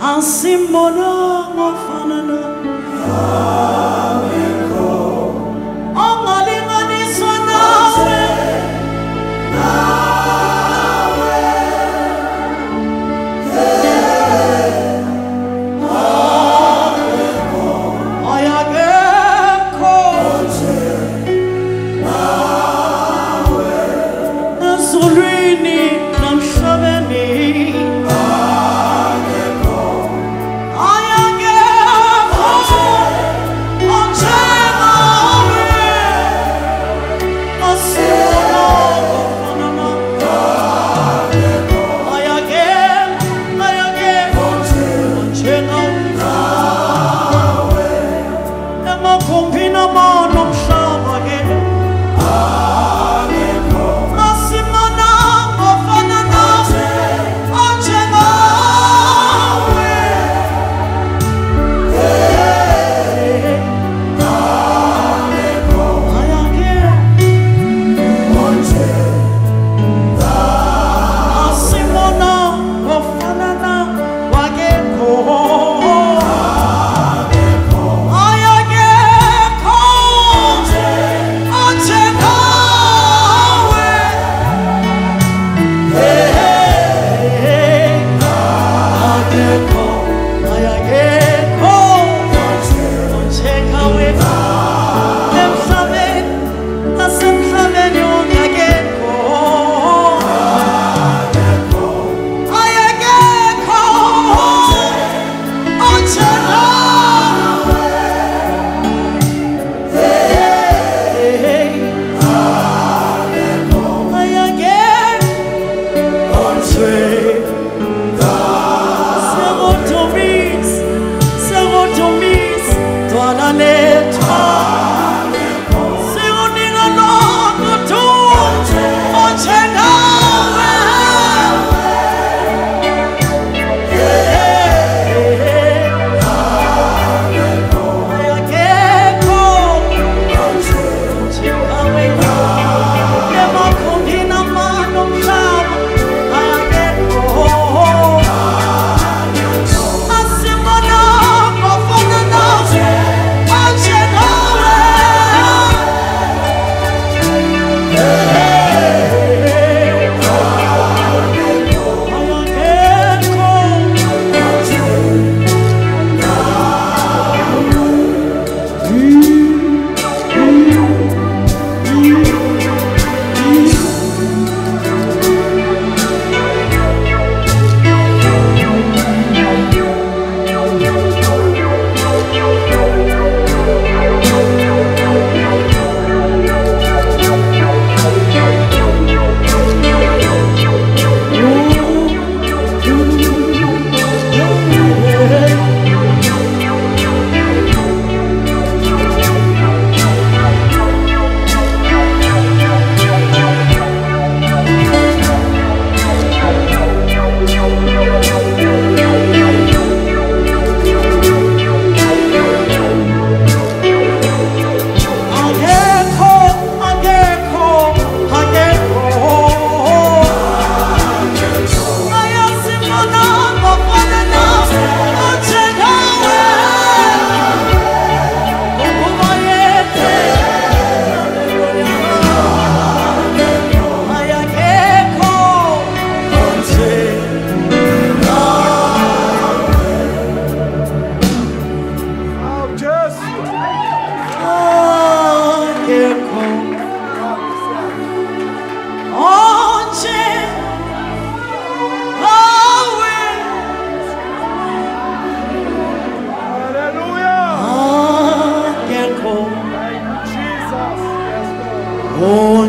asimbona ngofana nawe Akekho,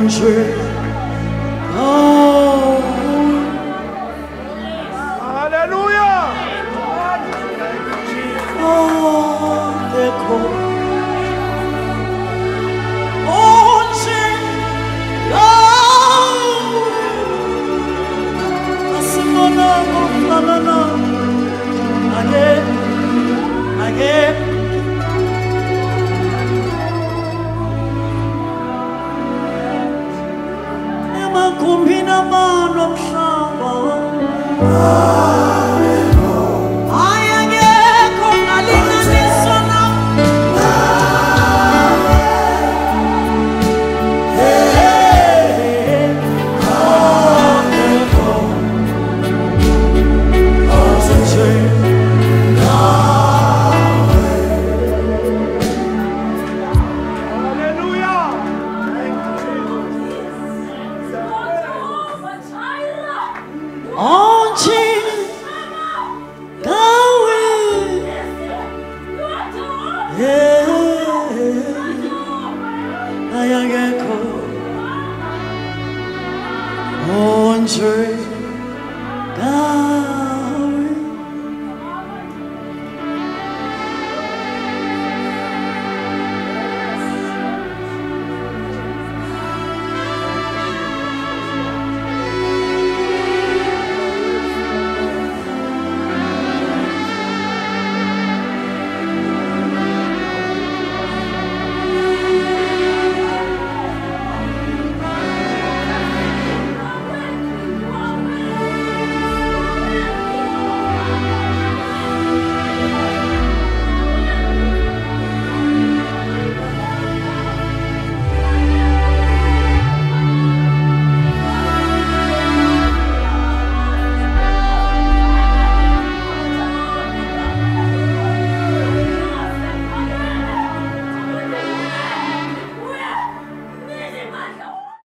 是水。